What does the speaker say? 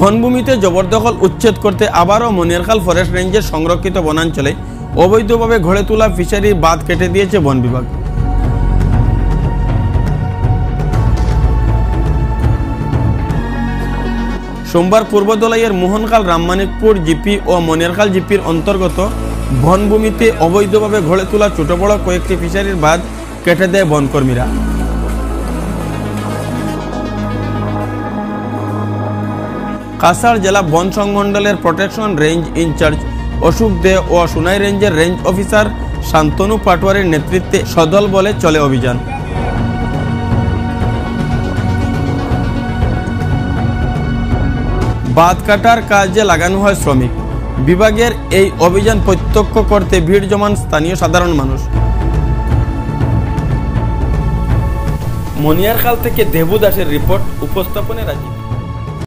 বনভূমিতে জবরদখল উচ্ছেদ করতে আবারও মনিয়ারখাল ফরেস্ট রেঞ্জের সংরক্ষিত বনাঞ্চলে অবৈধভাবে গড়ে তোলা ফিশারি বাঁধ কেটে দিয়েছে বন বিভাগ। সোমবার পূর্বদলাইয়ের মোহনখাল রামমানিকপুর জিপি ও মনিয়ারখাল জিপির অন্তর্গত বনভূমিতে অবৈধভাবে গড়ে তোলা ছোট বড় কয়েকটি ফিশারির বাঁধ কেটে দেয় বনকর্মীরা। কাছাড় জেলা বন সংমণ্ডলের protection range incharge Ashok Dey ও সুনাই রেঞ্জের রেঞ্জ অফিসার শান্তনু পাটোয়ারির নেতৃত্বে সদল বলে চলে অভিযান। বাদ কাটার কাজে লাগানো হয় শ্রমিক। বিভাগের এই অভিযান প্রত্যক্ষ করতে ভিড় জমান স্থানীয় সাধারণ মানুষ। মনিয়ারখাল থেকে দেবু দাসের রিপোর্ট, উপস্থাপনে রাজীব।